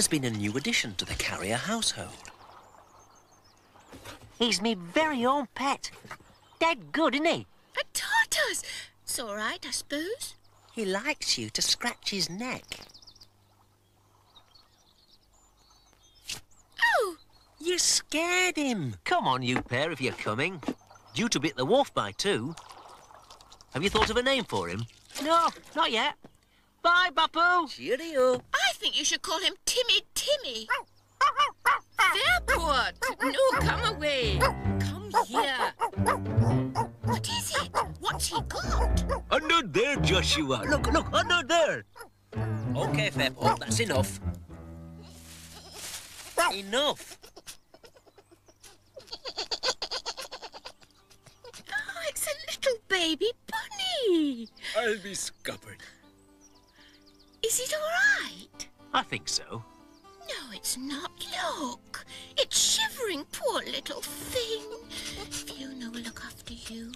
there's been a new addition to the Carrier household. He's me very own pet. Dead good, isn't he? A tortoise. It's all right, I suppose. He likes you to scratch his neck. Oh, You scared him. Come on, you pair, if you're coming. Due to be at the wharf by two. Have you thought of a name for him? No, not yet. Bye, Bapu. Cheerio. I think you should call him Timmy Timmy. Fairport. No, come away. Come here. What is it? What's he got? Under there, Joshua. Look, look, under there. OK, Fairport, that's enough. Enough. Oh, it's a little baby bunny. I'll be scuppered. Is it all right? I think so. No, it's not. Look. It's shivering, poor little thing. Fiona will look after you.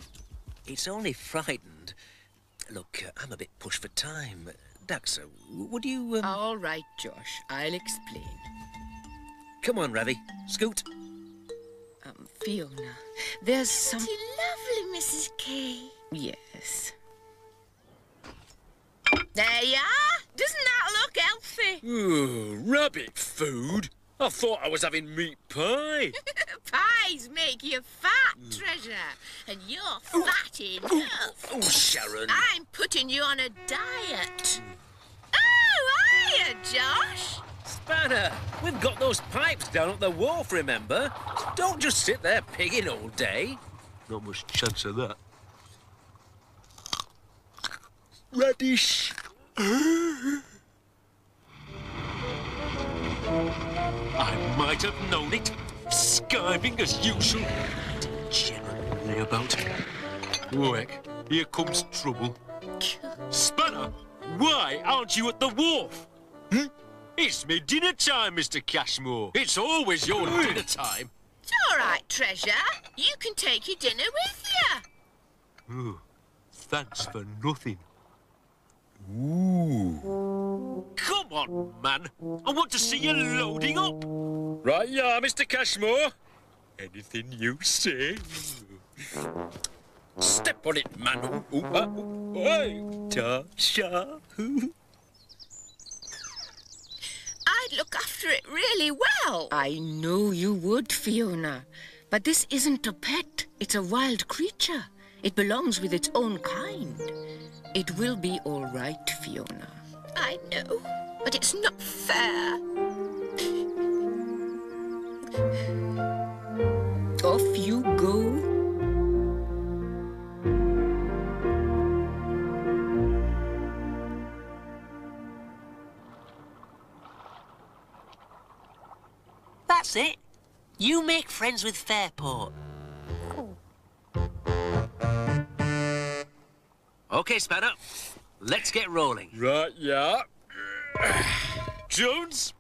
It's only frightened. Look, uh, I'm a bit pushed for time. Daxa, would you... Um... All right, Josh. I'll explain. Come on, Ravi. Scoot. Um, Fiona, there's some... Auntie lovely, Mrs. K. Yes. There you are. Doesn't that look healthy? Ooh, rabbit food? I thought I was having meat pie. Pies make you fat, Treasure. And you're fat enough. Oh, Sharon. I'm putting you on a diet. Oh, hiya, Josh. Spanner, we've got those pipes down at the wharf, remember? Don't just sit there pigging all day. Not much chance of that. Radish. I might have known it. Skiving as usual. Generally about. Work. Here comes trouble. Spanner, why aren't you at the wharf? Hmm? It's me dinner time, Mr. Cashmore. It's always your dinner time. It's all right, Treasure. You can take your dinner with you. Ooh, thanks for nothing. Ooh. Come on, man. I want to see you loading up. Right, yeah, Mr. Cashmore. Anything you say. Step on it, man. Ooh, ooh, ooh. Hey, Tasha. I'd look after it really well. I know you would, Fiona. But this isn't a pet. It's a wild creature. It belongs with its own kind. It will be all right, Fiona. I know, but it's not fair. Off you go. That's it. You make friends with Fairport. OK, Spanner. Let's get rolling. Right, yeah. Jones,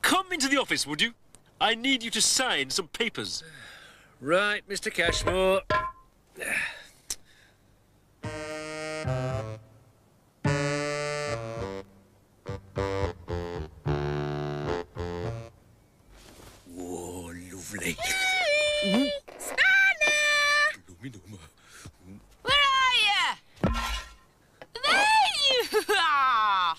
come into the office, would you? I need you to sign some papers. Right, Mr. Cashmore. Whoa, lovely. Spanner! Where are you? There you are!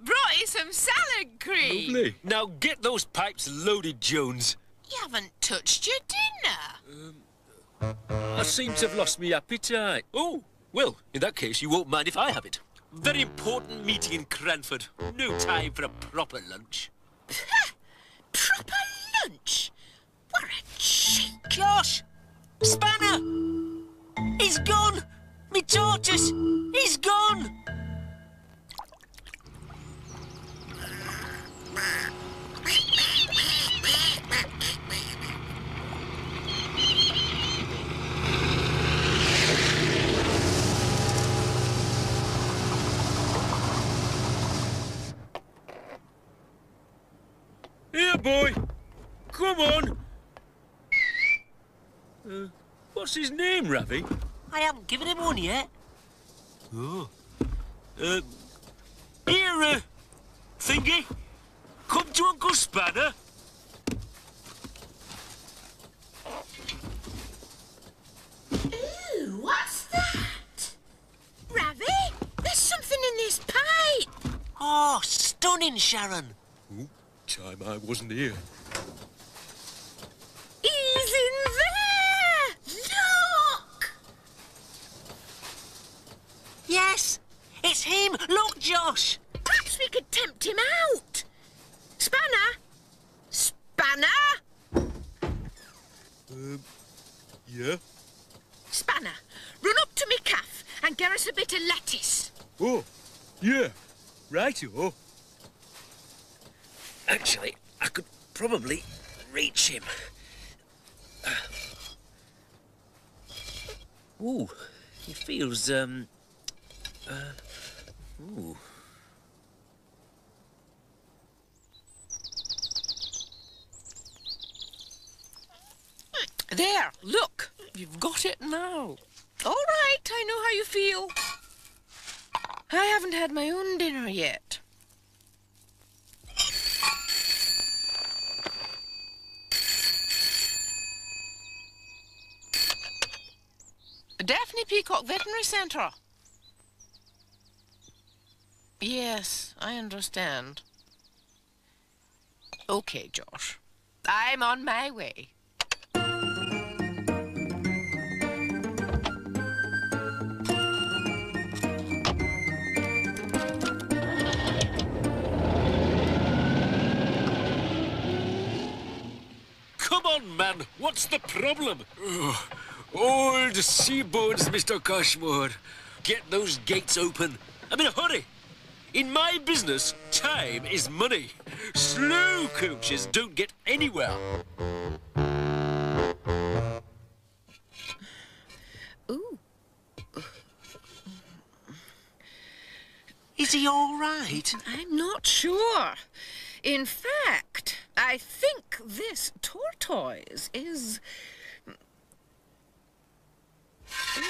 Brought you some salad cream. Lovely. Now get those pipes loaded, Jones. You haven't touched your dinner. Um, uh, I seem to have lost my appetite. Oh, Well, in that case, you won't mind if I have it. Very important meeting in Cranford. No time for a proper lunch. Proper lunch? What a cheek! Josh! Spanner! He's gone! Me tortoise! He's gone! Here, boy. Come on. Uh, what's his name, Ravi? I haven't given him one yet. Oh. Uh, here, uh, Thingy. Come to Uncle Spanner. Ooh, what's that? Ravi, there's something in this pipe. Oh, stunning, Sharon. Ooh, Time I wasn't here. He's in there! Look! Yes, it's him. Look, Josh. Perhaps we could tempt him out. Spanner? Spanner? Um, Yeah? Spanner, run up to me calf and get us a bit of lettuce. Oh, yeah. Righty-o. Actually, I could probably reach him. Ooh, he feels, um... Uh, ooh. There, look. You've got it now. All right, I know how you feel. I haven't had my own dinner yet. Daphne Peacock Veterinary Centre. Yes, I understand. Okay, Josh. I'm on my way. Man. What's the problem? Oh, old seabones, Mr. Cashmore. Get those gates open. I'm in a hurry. In my business, time is money. Slow coaches don't get anywhere. Ooh. Is he all right? I'm not sure. In fact, I think this tortoise is.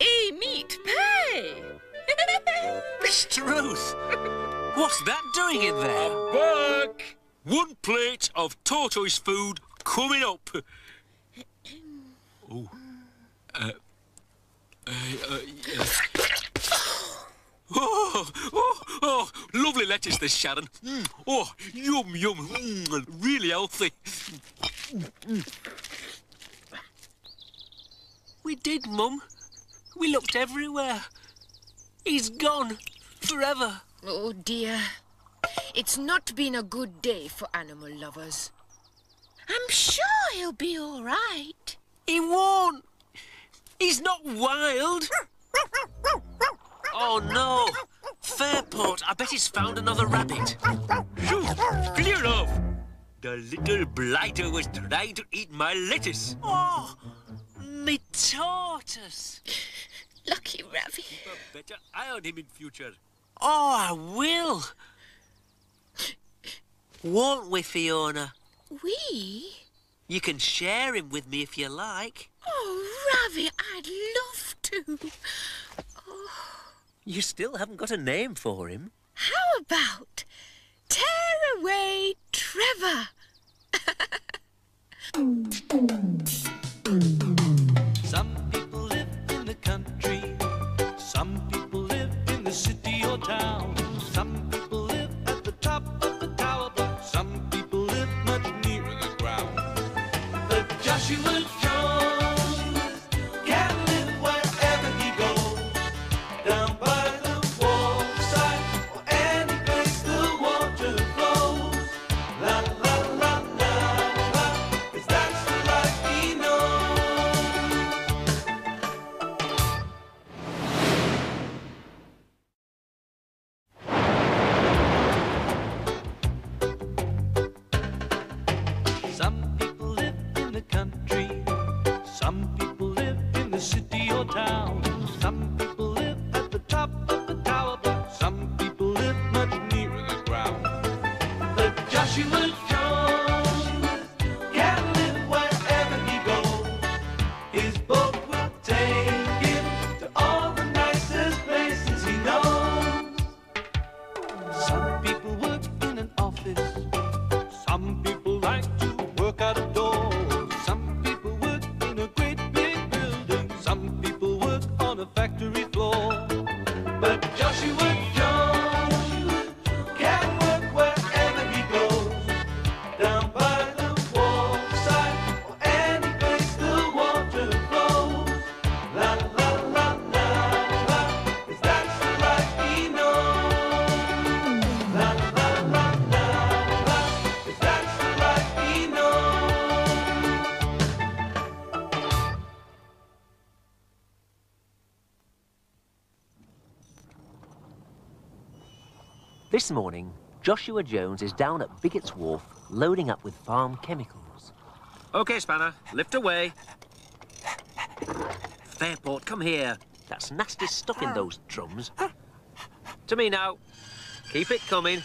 a meat pie! Struth! What's that doing in there? Back! One plate of tortoise food coming up. Oh. Uh, uh, uh, uh. Oh, oh, oh, lovely lettuce this, Sharon. Mm, oh, yum, yum, mm, really healthy. We did, Mum. We looked everywhere. He's gone. Forever. Oh dear. It's not been a good day for animal lovers. I'm sure he'll be all right. He won't. He's not wild. Oh, no. Fairport, I bet he's found another rabbit. Shoo, clear off. The little blighter was trying to eat my lettuce. Oh, me tortoise. Lucky Ravi. Keep a better eye on him in future. Oh, I will. Won't we, Fiona? We? You can share him with me if you like. Oh, Ravi, I'd love to. Oh. You still haven't got a name for him. How about Tearaway Trevor? Joshua Jones is down at Bigot's Wharf loading up with farm chemicals. OK, Spanner, lift away. Fairport, come here. That's nasty stuff in those drums. To me now. Keep it coming.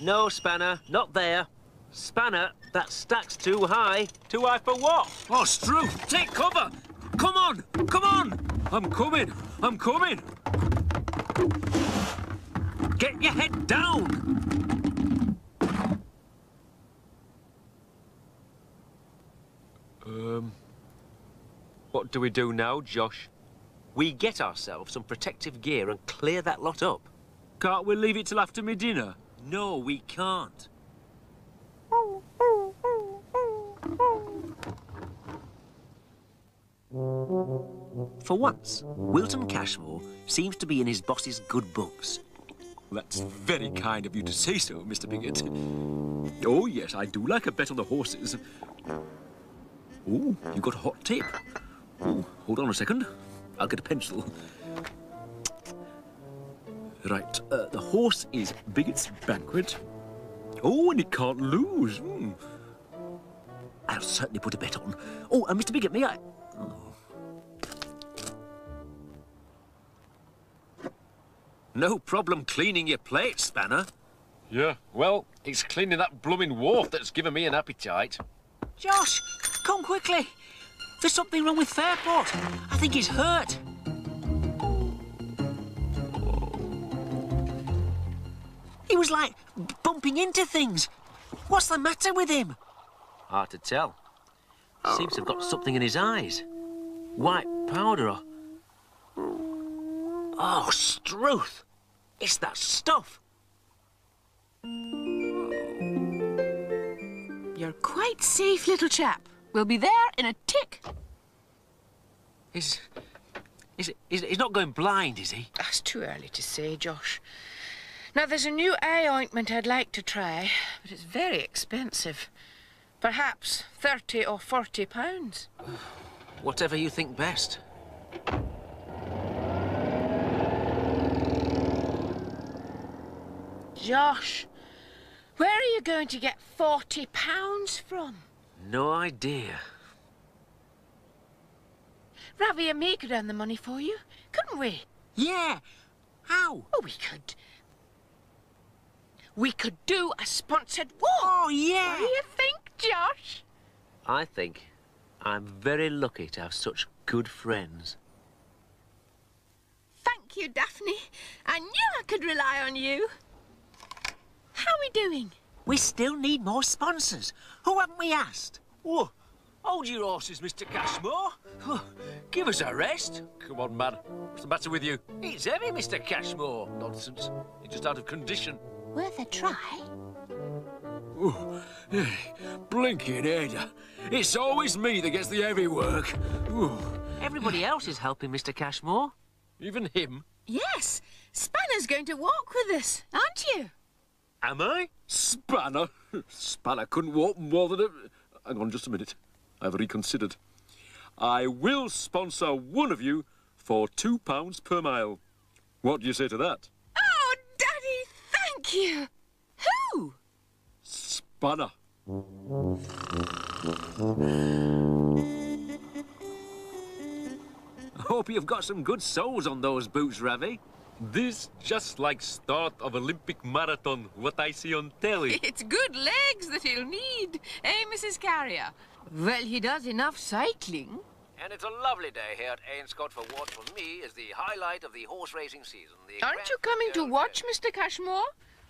No, Spanner, not there. Spanner, that stack's too high. Too high for what? Oh, Strew, take cover! Come on, come on! I'm coming, I'm coming! Get your head down! Um, what do we do now, Josh? We get ourselves some protective gear and clear that lot up. Can't we leave it till after me dinner? No, we can't. For once, Wilton Cashmore seems to be in his boss's good books. That's very kind of you to say so, Mr. Bigot. Oh, yes, I do like a bet on the horses. Oh, you got hot tape. Oh, hold on a second. I'll get a pencil. Right, uh, the horse is Bigot's Banquet. Oh, and it can't lose. Hmm. I'll certainly put a bet on. Oh, and Mr. Bigot, may I? No problem cleaning your plate, Spanner. Yeah, well, it's cleaning that blooming wharf that's given me an appetite. Josh, come quickly. There's something wrong with Fairport. I think he's hurt. He was like bumping into things. What's the matter with him? Hard to tell. Seems to have got something in his eyes. White powder or... Oh, Struth! It's that stuff. You're quite safe, little chap. We'll be there in a tick. Is... Is, is, he's not going blind, is he? That's too early to say, Josh. Now, there's a new eye ointment I'd like to try, but it's very expensive. Perhaps 30 or 40 pounds. Whatever you think best. Josh, where are you going to get 40 pounds from? No idea. Ravi and me could earn the money for you, couldn't we? Yeah. How? Oh, we could. We could do a sponsored walk. Oh, yeah. What do you think, Josh? I think I'm very lucky to have such good friends. Thank you, Daphne. I knew I could rely on you. How are we doing? We still need more sponsors. Who haven't we asked? Oh, hold your horses, Mr. Cashmore. Give us a rest. Come on, man. What's the matter with you? It's heavy, Mr. Cashmore. Nonsense. You're just out of condition. Worth a try. Ooh, blinking head. It's always me that gets the heavy work. Ooh, Everybody else is helping Mr. Cashmore. even him. Yes, Spanner's going to walk with us, aren't you? Am I? Spanner? Spanner couldn't walk more than a... Hang on just a minute. I've reconsidered. I will sponsor one of you for two pounds per mile. What do you say to that? Oh, Daddy, thank you. Who? Spanner. I hope you've got some good soles on those boots, Ravi. This just like start of Olympic marathon, what I see on telly. It's good legs that he'll need, eh, Mrs. Carrier? Well, he does enough cycling. And it's a lovely day here at Ainscott for what for me is the highlight of the horse racing season. The Aren't you coming to Grand watch, Mr. Cashmore?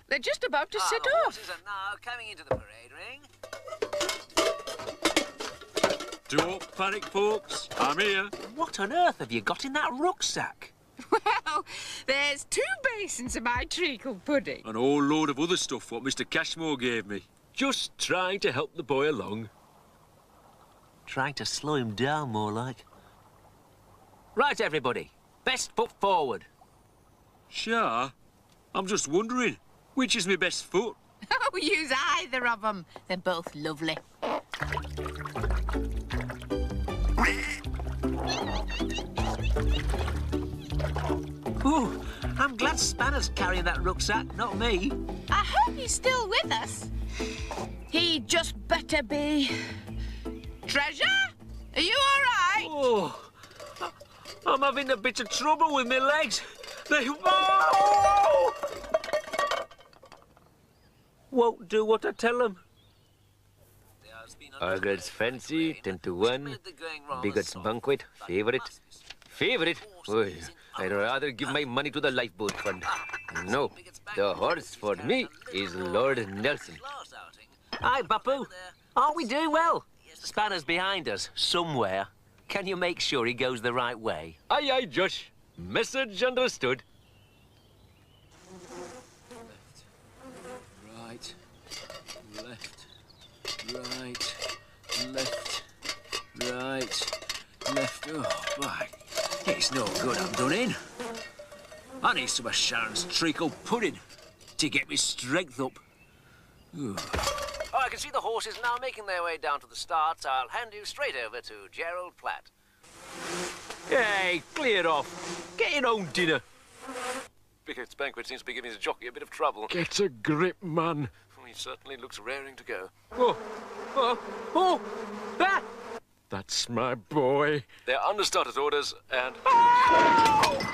They're just about to Ah, set the off. horses are now coming into the parade ring. Don't panic, folks. I'm here. What on earth have you got in that rucksack? Well, there's two basins of my treacle pudding. An whole load of other stuff what Mr. Cashmore gave me. Just trying to help the boy along. Trying to slow him down, more like. Right, everybody. Best foot forward. Sure. I'm just wondering, which is my best foot? Oh, use either of them. They're both lovely. Ooh, I'm glad Spanner's carrying that rucksack, not me. I hope he's still with us. He just better be. Treasure? Are you all right? Oh, I'm having a bit of trouble with my legs. They Whoa! won't do what I tell them. Argard's fancy, 10 to 1. Bigot's banquet, favourite. Favourite? Oy, I'd rather give my money to the lifeboat fund. No, the horse for me is Lord Nelson. Hi, Bapu. Are we doing well? Spanner's behind us, somewhere. Can you make sure he goes the right way? Aye, aye, Josh. Message understood. Left, Right, left, right, left, right, left. Oh, my. It's no good I'm done in. I need some of Sharon's treacle pudding to get me strength up. Oh, I can see the horses now making their way down to the start. I'll hand you straight over to Gerald Platt. Hey, clear off. Get your own dinner. Bigot's banquet seems to be giving his jockey a bit of trouble. Get a grip, man. He certainly looks raring to go. Oh, oh, oh! Ah! That's my boy. They're under starter's orders, and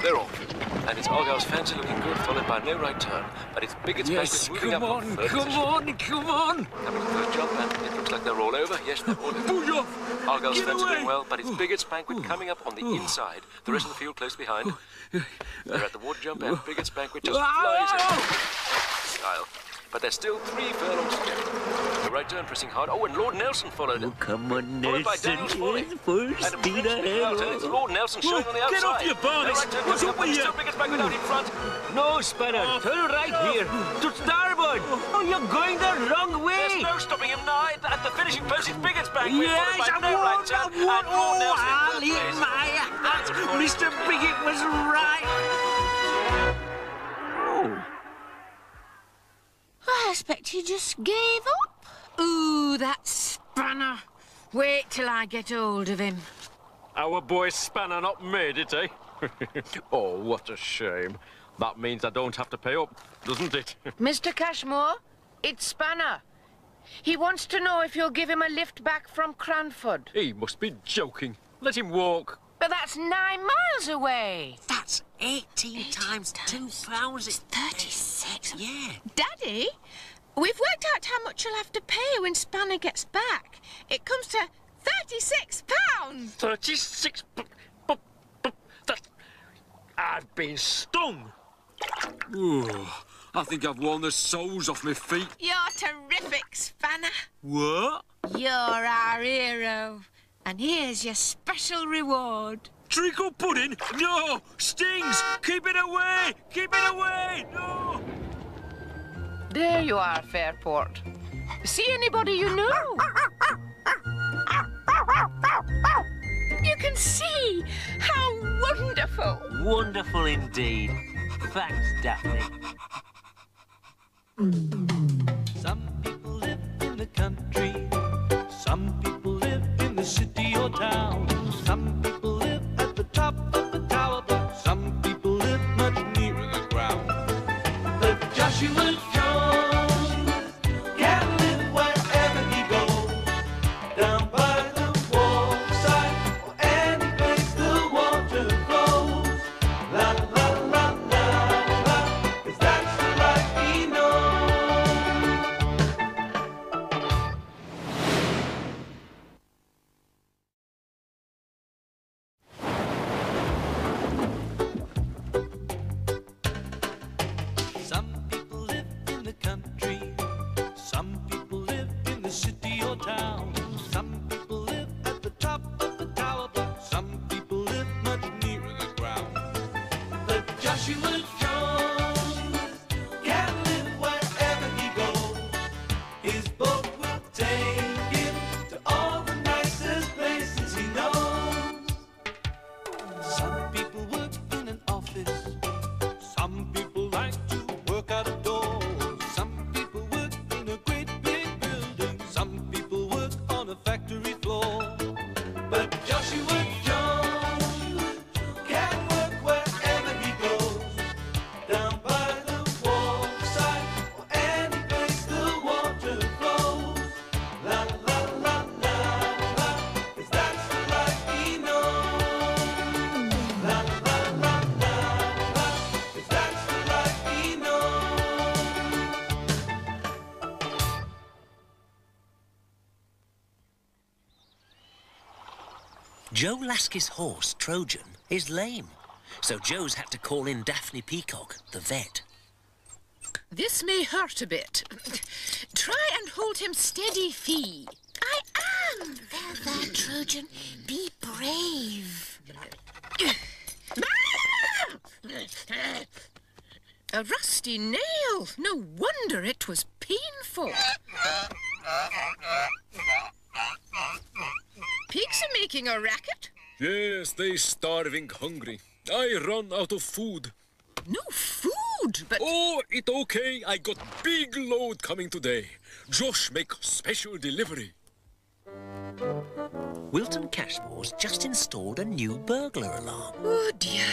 they're off. And it's Argyle's fancy looking good, followed by no right turn. But it's Bigot's Yes, banquet moving come up on, come position. on, come on! Coming to first jump, and it looks like they're all over. Yes, they're all over. Argyle's Get is away! doing well, but it's Bigot's banquet coming up on the inside. The rest of the field close behind. They're at the water jump, and Bigot's banquet just flies in. Ah! Style. But there's still three furlongs to go. The right turn pressing hard. Oh, and Lord Nelson followed. Oh, come on, Followed by Nelson. Daniels Foley. Yes, And a speed French ahead. it's Lord Nelson showing on the outside. get off your barney. Right turn What's up with you? Still Bigot's banquet out in front. No, Spanner. Oh. Turn right here. To starboard. Oh, you're going the wrong There's way. no stopping him now. At the finishing post, it's Bigot's banquet. Yes, I followed right won. I And won. Oh, I'll eat my hat. Mr. Bigot was right. Oh. I expect he just gave up. Ooh, that spanner. Wait till I get hold of him. Our boy Spanner not made it, eh? oh, what a shame. That means I don't have to pay up, doesn't it? Mr. Cashmore, it's Spanner. He wants to know if you'll give him a lift back from Cranford. he must be joking. Let him walk. But that's nine miles away. That's 18 times two pounds. It's 36. Yeah. Daddy, we've worked out how much you'll have to pay when Spanner gets back. It comes to 36 pounds. 36. But, but, but, that. I've been stung. Ooh, I think I've worn the soles off my feet. You're terrific, Spanner. What? You're our hero. And here's your special reward. Treacle pudding? No! Stings! Keep it away! Keep it away! No! There you are, Fairport. See anybody you know? You can see how wonderful. Wonderful indeed. Thanks, Daphne. Some people live in the country. Some people live in the city or town. Joe Lasky's horse, Trojan, is lame. So Joe's had to call in Daphne Peacock, the vet. This may hurt a bit. Try and hold him steady, Fee. I am. There, there, Trojan. Be brave. A rusty nail. No wonder it was painful. Pigs are making a racket. Yes, they starving hungry. I run out of food. No food, but Oh, it okay. I got big load coming today. Josh make special delivery. Wilton Cashmore's just installed a new burglar alarm. oh dear.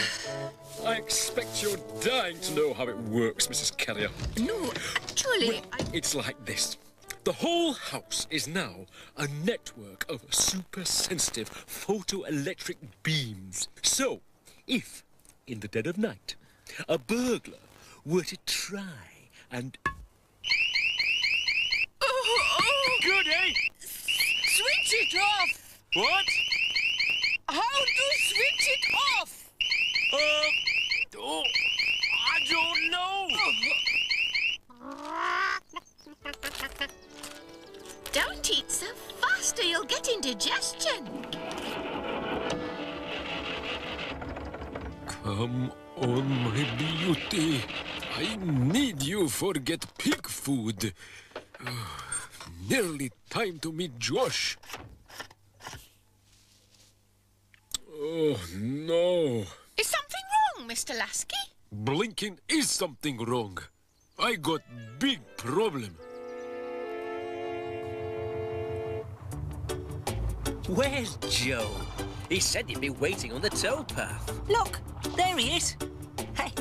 I expect you're dying to know how it works, Mrs. Carrier. No, actually, I... It's like this. The whole house is now a network of super sensitive photoelectric beams. So, if, in the dead of night, a burglar were to try and. Oh, oh, Goody! switch it off! What? How to switch it off? Uh, oh, I don't know. Don't eat so fast or you'll get indigestion. Come on, my beauty. I need you for get pig food. Ah, nearly time to meet Josh. Oh, no. Is something wrong, Mr. Lasky? Blinking is something wrong. I got big problem. Where's Joe? He said he'd be waiting on the towpath. Look, there he is. Hey,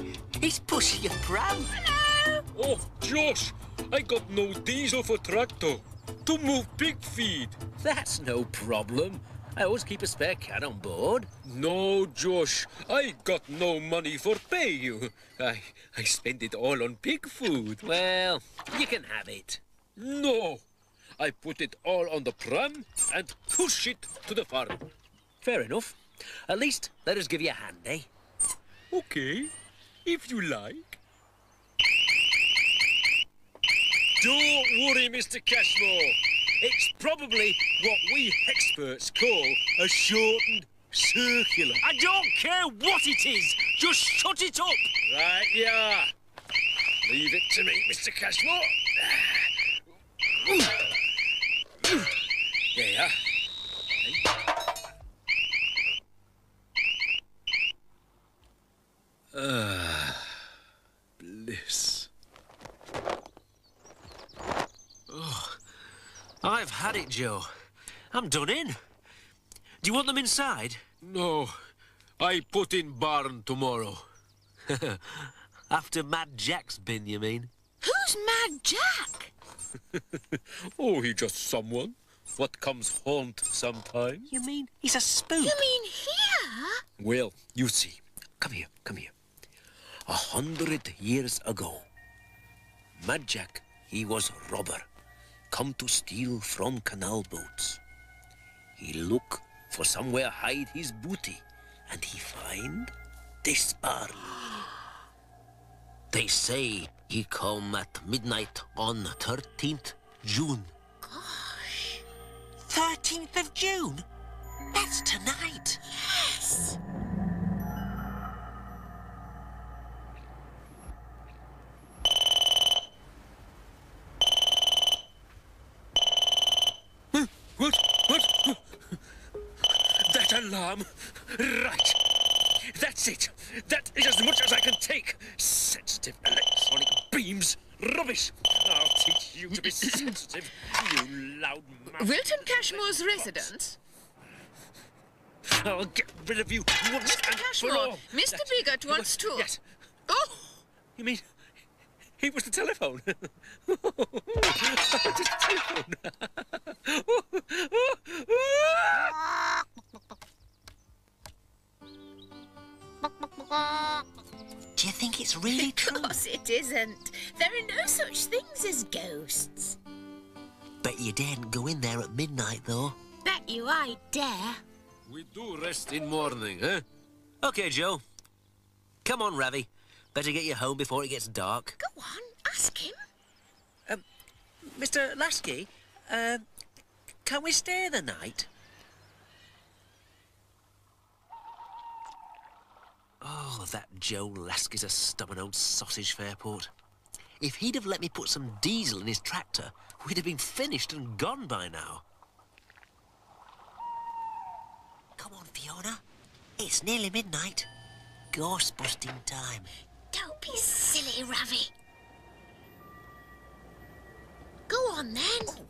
he's pushing a pram. Hello! Oh, Josh, I got no diesel for tractor to move pig feed. That's no problem. I always keep a spare can on board. No, Josh, I got no money for pay you. I, I spend it all on pig food. Well, you can have it. No, I put it all on the pram and push it to the farm. Fair enough. At least let us give you a hand, eh? Okay, if you like. Don't worry, Mr. Cashmore. It's probably what we experts call a shortened circular. I don't care what it is. Just shut it up. Right, yeah. Leave it to me, Mr. Cashmore. There you are. Ah, bliss. I've had it, Joe. I'm done in. Do you want them inside? No, I put in barn tomorrow. After Mad Jack's bin, you mean? Who's Mad Jack? Oh, he just someone. What comes haunt sometimes. You mean he's a spook? You mean here? Well, you see. Come here, come here. A hundred years ago, Mad Jack, he was a robber, come to steal from canal boats. He look for somewhere hide his booty, and he find this barn. They say he come at midnight on 13th June. Gosh. 13th of June? That's tonight. Yes. Hmm, what? What? That alarm. Right. That's it. That is as much as I can take. Sensitive electronic beams. Rubbish. I'll teach you to be sensitive, you loud mouth. Wilton Cashmore's residence? I'll get rid of you once Mr. and for all. Mr. That- Bigot wants to... Yes. Oh, You mean he was the telephone? Just the telephone. Do you think it's really true? Of course it isn't. There are no such things as ghosts. Bet you daren't go in there at midnight, though. Bet you I dare. We do rest in morning, eh? Okay, Joe. Come on, Ravi. Better get you home before it gets dark. Go on, ask him. Mr. Lasky, uh, can we stay the night? Oh, that Joe Lasky's a stubborn old sausage, Fairport. If he'd have let me put some diesel in his tractor, we'd have been finished and gone by now. Come on, Fiona. It's nearly midnight. Ghost busting time. Don't be silly, Ravi. Go on then. What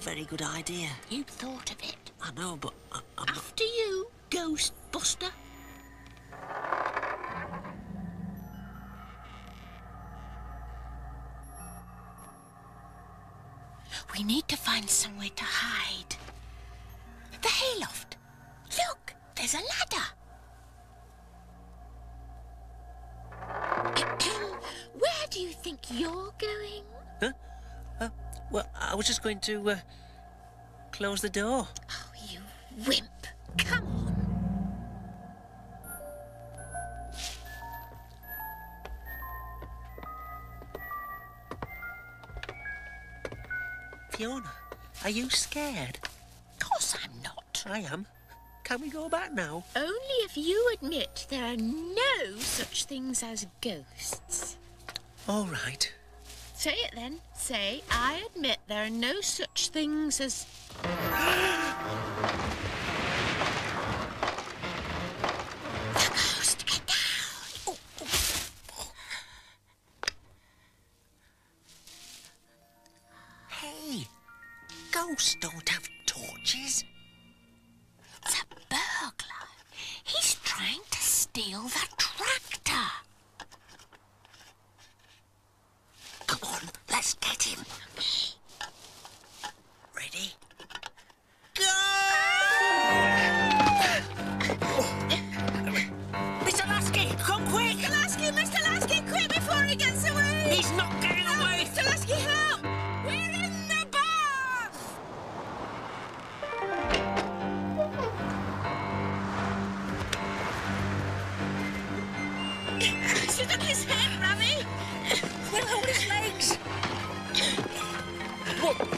very good idea. You thought of it. I know, but I, I'm not... After you, Ghostbuster. We need to find somewhere to hide. The hayloft. Look, there's a ladder. Where do you think you're going? Well, I was just going to, uh, close the door. Oh, you wimp. Come on. Fiona, are you scared? Of course I'm not. I am. Can we go back now? Only if you admit there are no such things as ghosts. All right. Say it then. Say, I admit there are no such things as.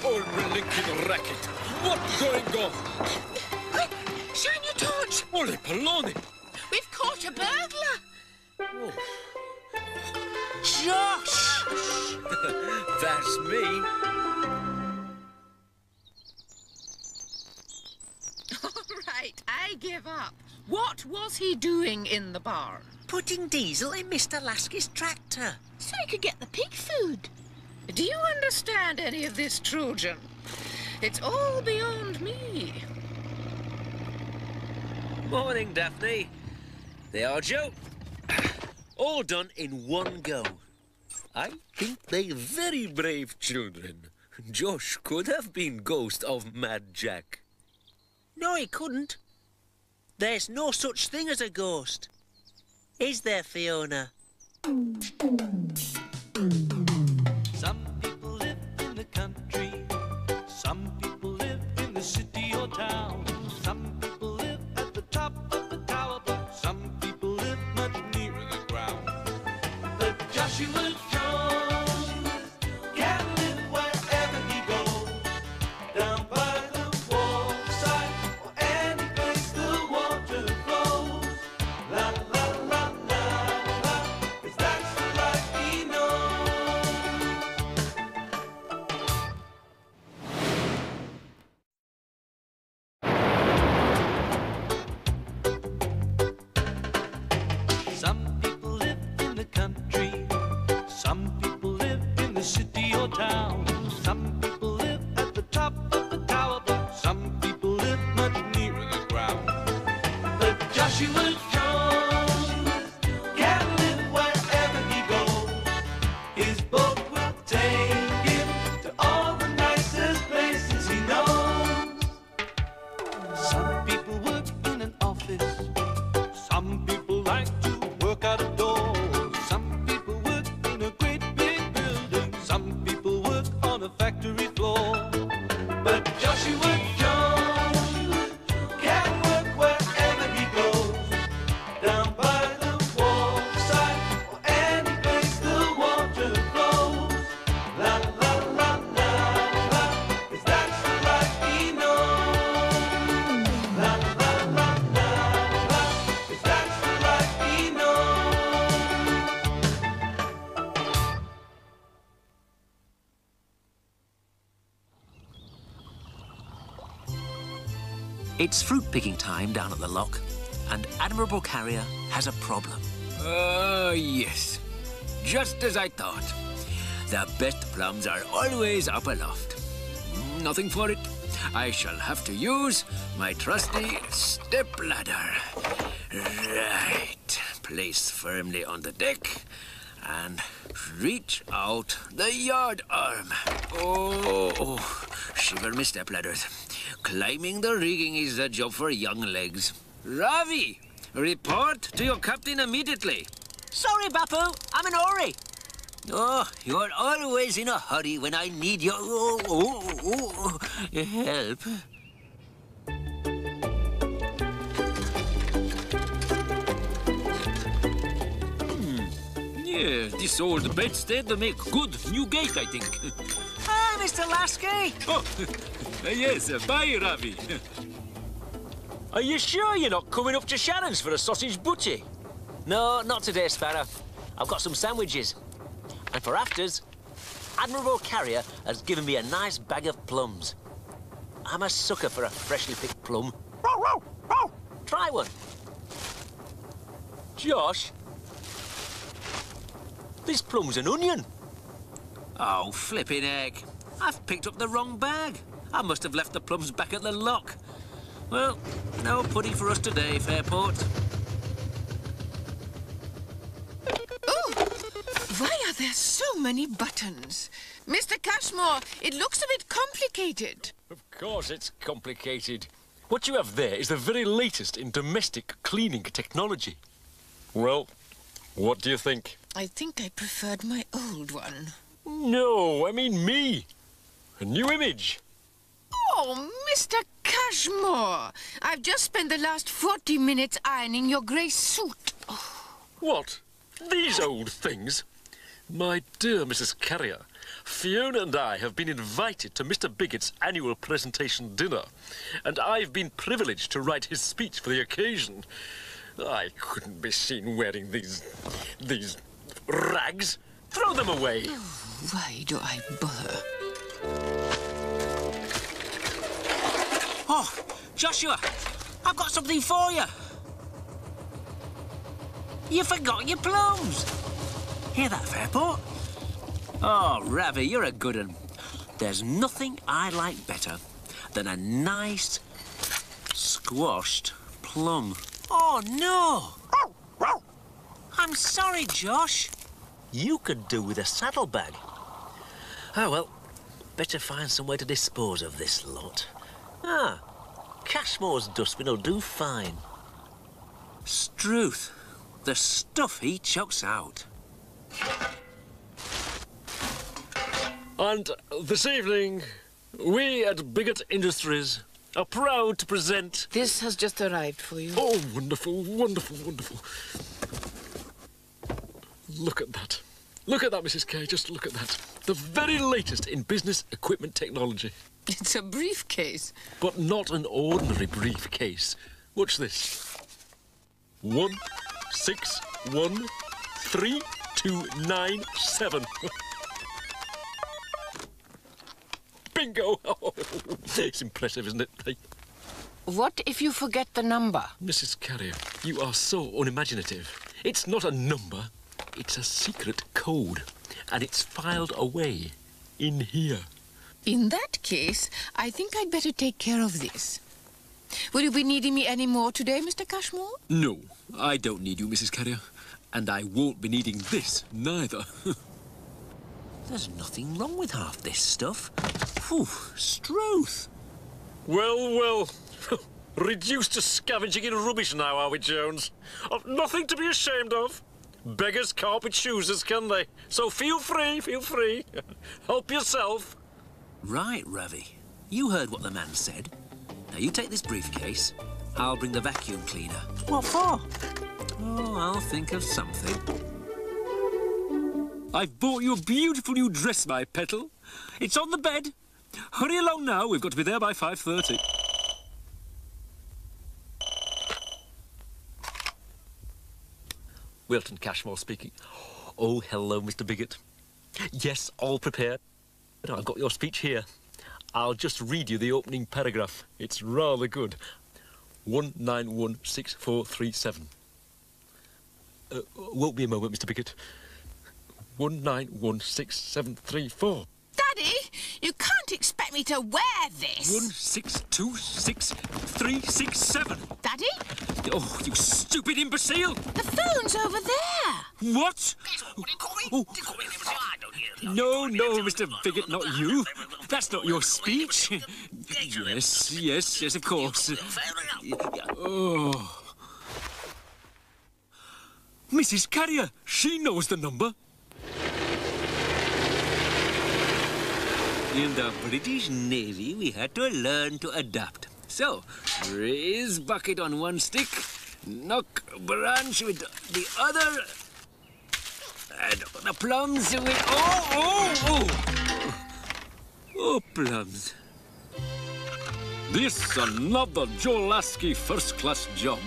What old blinking racket? What going on? Quick, shine your torch! Holy polony! We've caught a burglar! Oh. Josh! That's me. All right, I give up. What was he doing in the barn? Putting diesel in Mr. Lasky's tractor. So he could get the pig food. Do you understand any of this, Trojan? It's all beyond me. Morning, Daphne. They are Joe. All done in one go. I think they very brave children. Josh could have been ghost of Mad Jack. No, he couldn't. There's no such thing as a ghost. Is there, Fiona? It's fruit picking time down at the lock, and Admirable Carrier has a problem. Ah, yes. Just as I thought. The best plums are always up aloft. Nothing for it. I shall have to use my trusty step ladder. Right. Place firmly on the deck and reach out the yard arm. Oh, oh. shiver my step ladders. Climbing the rigging is a job for young legs. Ravi, report to your captain immediately. Sorry, Bapu. I'm in a hurry. Oh, you're always in a hurry when I need your oh, oh, oh, help. Hmm. Yeah, this old bedstead will make good new gate, I think. Hi, Mr. Lasky. Yes, uh, bye, Ravi. Are you sure you're not coming up to Shannon's for a sausage butty? No, not today, Sparrow. I've got some sandwiches. And for afters, Admirable Carrier has given me a nice bag of plums. I'm a sucker for a freshly picked plum. Try one. Josh, this plum's an onion. Oh, flipping egg. I've picked up the wrong bag. I must have left the plums back at the lock. Well, no pudding for us today, Fairport. Oh, why are there so many buttons? Mr. Cashmore, it looks a bit complicated. Of course it's complicated. What you have there is the very latest in domestic cleaning technology. Well, what do you think? I think I preferred my old one. No, I mean me. A new image. Oh, Mr. Cashmore, I've just spent the last 40 minutes ironing your grey suit. What? These old things? My dear Mrs. Carrier, Fiona and I have been invited to Mr. Bigot's annual presentation dinner, and I've been privileged to write his speech for the occasion. I couldn't be seen wearing these... these rags. Throw them away. Oh, why do I bother? Oh, Joshua, I've got something for you. You forgot your plums. Hear that, Fairport? Oh, Ravi, you're a good un. There's nothing I like better than a nice, squashed plum. Oh, no! I'm sorry, Josh. You could do with a saddlebag. Oh, well, better find some way to dispose of this lot. Ah, Cashmore's dustbin will do fine. Struth, the stuff he chucks out. And this evening, we at Bigot Industries are proud to present... This has just arrived for you. Oh, wonderful, wonderful, wonderful. Look at that. Look at that, Mrs. Kay. Just look at that. The very latest in business equipment technology. It's a briefcase. But not an ordinary briefcase. Watch this. One, six, one, three, two, nine, seven. Bingo! it's impressive, isn't it? What if you forget the number? Mrs. Carrier, you are so unimaginative. It's not a number, it's a secret code. And it's filed away in here. In that case, I think I'd better take care of this. Will you be needing me any more today, Mr. Cashmore? No, I don't need you, Mrs. Carrier. And I won't be needing this neither. There's nothing wrong with half this stuff. Phew, Struth. well, well. Reduced to scavenging in rubbish now, are we, Jones? Of nothing to be ashamed of. Beggars can't be choosers, can they? So feel free, feel free. Help yourself. Right, Ravi. You heard what the man said. Now you take this briefcase. I'll bring the vacuum cleaner. What for? Oh, I'll think of something. I've bought you a beautiful new dress, my petal. It's on the bed. Hurry along now. We've got to be there by 5.30. Wilton Cashmore speaking. Oh, hello, Mr. Bigot. Yes, all prepared. I've got your speech here. I'll just read you the opening paragraph. It's rather good. one nine one six four three seven. Uh, won't be a moment, Mr. Biggett. One nine one six seven three four. Daddy, you can't expect me to wear this. One six two six three six seven. Daddy, Oh, you stupid imbecile! the phone's over there. What? Oh. No, no, Mr. Bigot, not you. That's not your speech. Yes, yes, yes, of course. Oh. Mrs. Carrier, she knows the number. In the British Navy, we had to learn to adapt. So, raise bucket on one stick, knock branch with the other, and the plums. Oh, oh, oh! Oh, plums. This another Joe Lasky first-class job.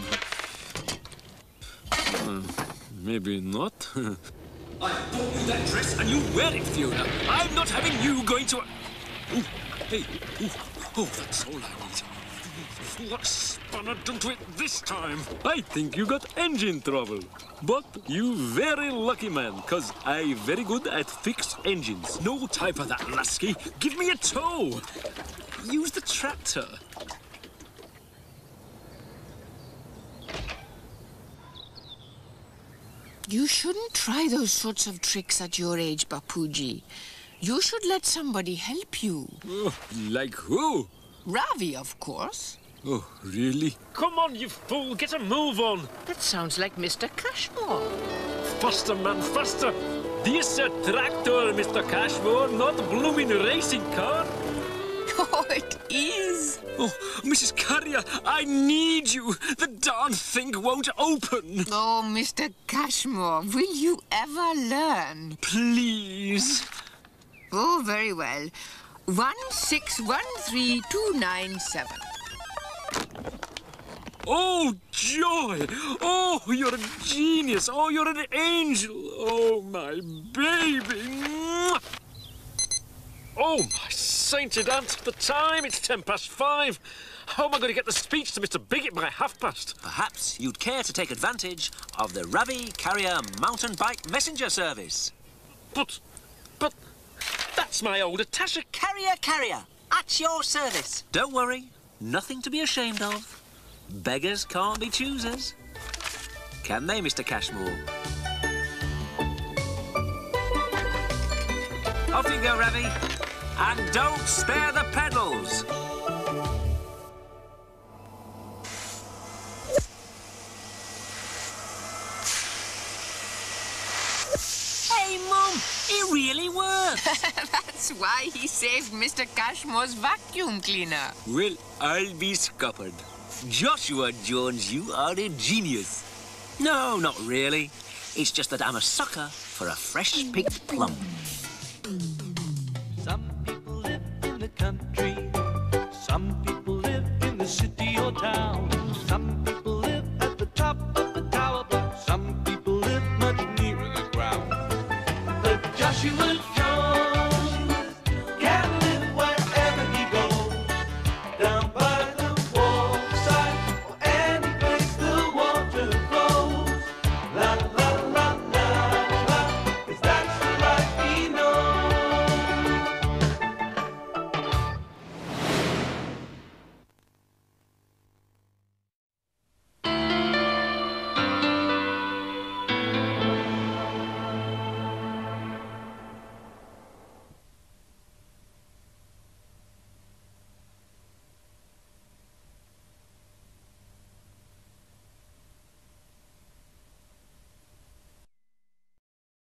Uh, maybe not. I bought you that dress and you wear it, Fiona. I'm not having you going to... Ooh, hey, ooh, oh, that's all I need. What's Spanner done to it this time? I think you got engine trouble. But you very lucky man, cause I very good at fix engines. No type of that, Lasky. Give me a tow. Use the tractor. You shouldn't try those sorts of tricks at your age, Bapuji. You should let somebody help you. Oh, like who? Ravi, of course. Oh, really? Come on, you fool, get a move on. That sounds like Mr. Cashmore. Faster, man, faster. This a tractor, Mr. Cashmore, not blooming racing car. Oh, it is. Oh, Mrs. Carrier, I need you. The darn thing won't open. Oh, Mr. Cashmore, will you ever learn? Please. Oh, very well. One six one three two nine seven. Oh, joy! Oh, you're a genius! Oh, you're an angel! Oh, my baby! Oh, my sainted aunt, the time, it's ten past five. How am I going to get the speech to Mr. Biggett by half past? Perhaps you'd care to take advantage of the Ravi Carrier mountain bike messenger service. But, but, that's my old attache. Carrier Carrier, at your service. Don't worry, nothing to be ashamed of. Beggars can't be choosers. Can they, Mr. Cashmore? Off you go, Ravi. And don't spare the pedals. Hey, Mum, it really worked. That's why he saved Mr. Cashmore's vacuum cleaner. Well, I'll be scuppered. Joshua Jones, you are a genius. No, not really. It's just that I'm a sucker for a fresh picked plum.